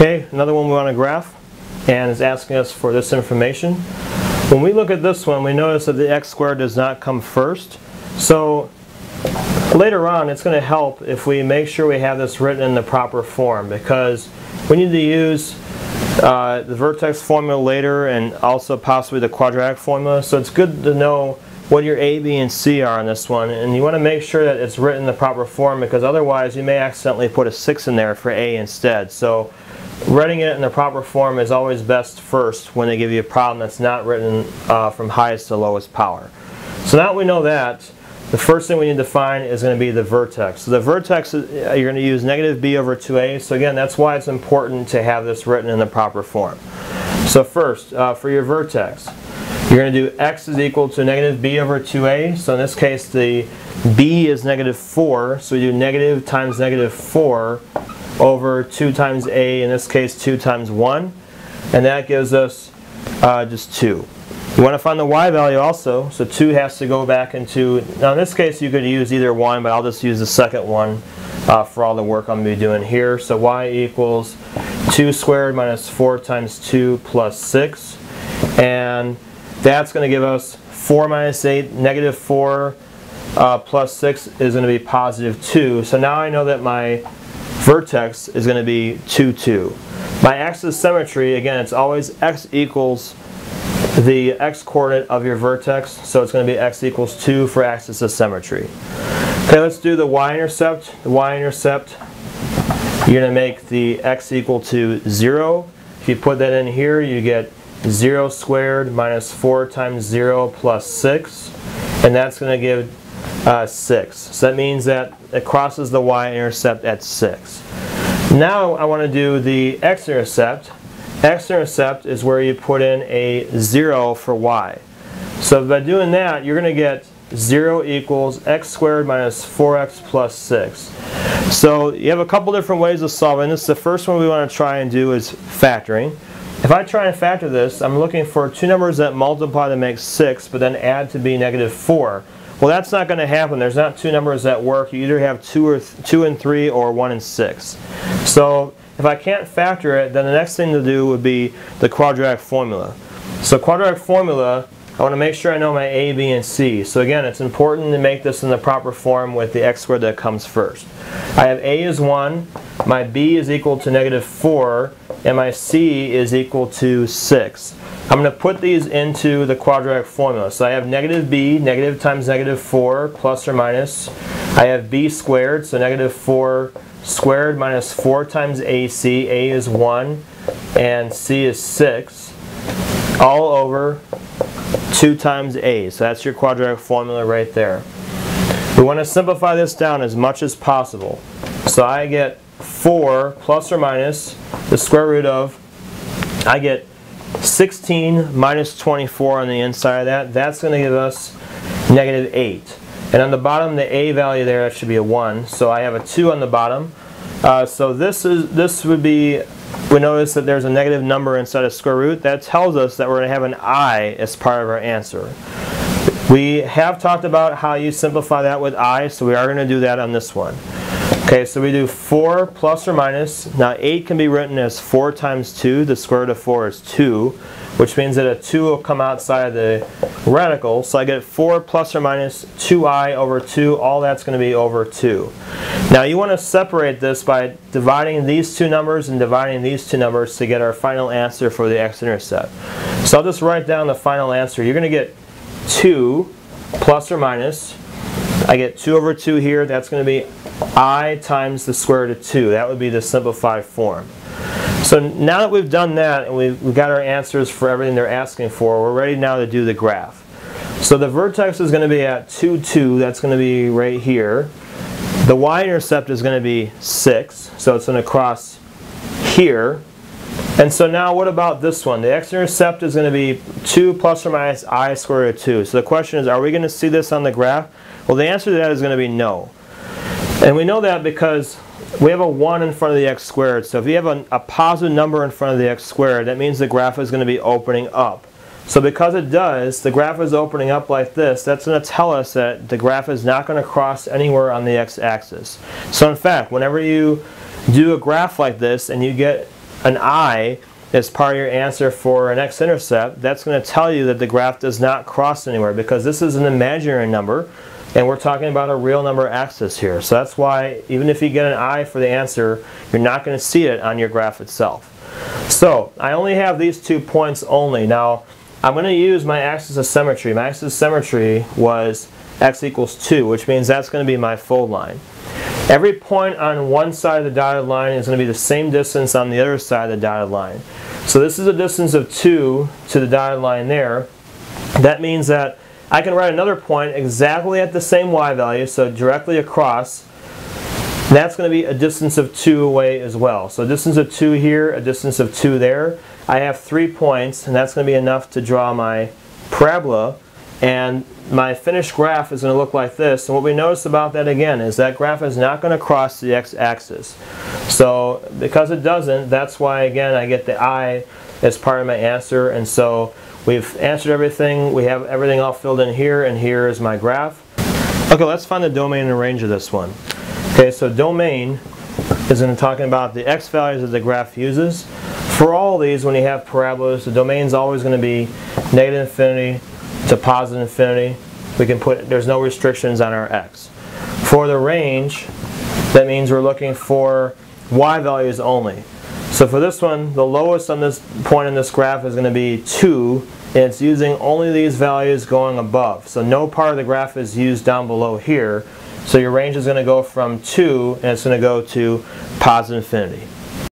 Okay, another one we want to graph and is asking us for this information. When we look at this one, we notice that the x squared does not come first. So later on, it's going to help if we make sure we have this written in the proper form because we need to use uh, the vertex formula later and also possibly the quadratic formula. So it's good to know what your A, B, and C are on this one. And you want to make sure that it's written in the proper form because otherwise you may accidentally put a 6 in there for A instead. So writing it in the proper form is always best first when they give you a problem that's not written uh, from highest to lowest power. So now that we know that, the first thing we need to find is going to be the vertex. So the vertex, uh, you're going to use negative b over 2a. So again, that's why it's important to have this written in the proper form. So first, uh, for your vertex, you're going to do x is equal to negative b over 2a. So in this case, the b is negative 4. So we do negative times negative 4 over 2 times a, in this case 2 times 1. And that gives us uh, just 2. You want to find the y value also, so 2 has to go back into, now in this case you could use either one, but I'll just use the second one uh, for all the work I'm going to be doing here. So y equals 2 squared minus 4 times 2 plus 6. And that's going to give us 4 minus 8, negative 4 uh, plus 6 is going to be positive 2. So now I know that my vertex is going to be 2, 2. My axis of symmetry, again, it's always x equals the x-coordinate of your vertex, so it's going to be x equals 2 for axis of symmetry. Okay, let's do the y-intercept. The y-intercept, you're going to make the x equal to 0. If you put that in here, you get 0 squared minus 4 times 0 plus 6, and that's going to give uh, 6. So that means that it crosses the y-intercept at 6. Now I want to do the x-intercept. X-intercept is where you put in a 0 for y. So by doing that, you're going to get 0 equals x squared minus 4x plus 6. So you have a couple different ways of solving this. The first one we want to try and do is factoring. If I try and factor this, I'm looking for two numbers that multiply to make 6, but then add to be negative 4. Well, that's not going to happen. There's not two numbers that work. You either have 2 or 2 and 3 or 1 and 6. So if I can't factor it, then the next thing to do would be the quadratic formula. So quadratic formula, I want to make sure I know my a, b, and c. So again, it's important to make this in the proper form with the x squared that comes first. I have a is 1, my b is equal to negative 4, and my c is equal to 6. I'm going to put these into the quadratic formula. So I have negative b, negative times negative 4, plus or minus. I have b squared, so negative 4 squared minus 4 times AC. A is 1 and C is 6. All over 2 times A. So that's your quadratic formula right there. We want to simplify this down as much as possible. So I get 4 plus or minus the square root of, I get 16 minus 24 on the inside of that. That's going to give us negative 8. And on the bottom, the a value there, that should be a 1. So I have a 2 on the bottom. Uh, so this is this would be, we notice that there's a negative number inside of square root. That tells us that we're going to have an i as part of our answer. We have talked about how you simplify that with i, so we are going to do that on this one. Okay, so we do 4 plus or minus. Now 8 can be written as 4 times 2. The square root of 4 is 2 which means that a 2 will come outside of the radical. So I get 4 plus or minus 2i over 2. All that's going to be over 2. Now you want to separate this by dividing these two numbers and dividing these two numbers to get our final answer for the x-intercept. So I'll just write down the final answer. You're going to get 2 plus or minus. I get 2 over 2 here. That's going to be i times the square root of 2. That would be the simplified form. So now that we've done that and we've, we've got our answers for everything they're asking for, we're ready now to do the graph. So the vertex is going to be at 2, 2. That's going to be right here. The y-intercept is going to be 6. So it's going to cross here. And so now what about this one? The x-intercept is going to be 2 plus or minus i squared root of 2. So the question is, are we going to see this on the graph? Well, the answer to that is going to be no. And we know that because we have a 1 in front of the x squared. So if you have a, a, positive number in front of the x squared, that means the graph is going to be opening up. So because it does, the graph is opening up like this, that's going to tell us that the graph is not going to cross anywhere on the x-axis. So in fact, whenever you do a graph like this and you get an i as part of your answer for an x-intercept, that's going to tell you that the graph does not cross anywhere because this is an imaginary number and we're talking about a real number axis here. So that's why even if you get an I for the answer, you're not going to see it on your graph itself. So I only have these two points only. Now I'm going to use my axis of symmetry. My axis of symmetry was x equals 2, which means that's going to be my fold line. Every point on one side of the dotted line is going to be the same distance on the other side of the dotted line. So this is a distance of 2 to the dotted line there. That means that I can write another point exactly at the same y value, so directly across. That's going to be a distance of 2 away as well. So a distance of 2 here, a distance of 2 there. I have three points, and that's going to be enough to draw my parabola. And my finished graph is going to look like this. And what we notice about that again is that graph is not going to cross the x-axis. So because it doesn't, that's why again I get the i as part of my answer. And so we've answered everything. We have everything all filled in here, and here is my graph. Okay, let's find the domain and range of this one. Okay, so domain is going to talking about the x values that the graph uses. For all these, when you have parabolas, the domain is always going to be negative infinity to positive infinity. We can put, there's no restrictions on our x. For the range, that means we're looking for y values only. So for this one, the lowest on this point in this graph is going to be 2, and it's using only these values going above. So no part of the graph is used down below here. So your range is going to go from 2, and it's going to go to positive infinity.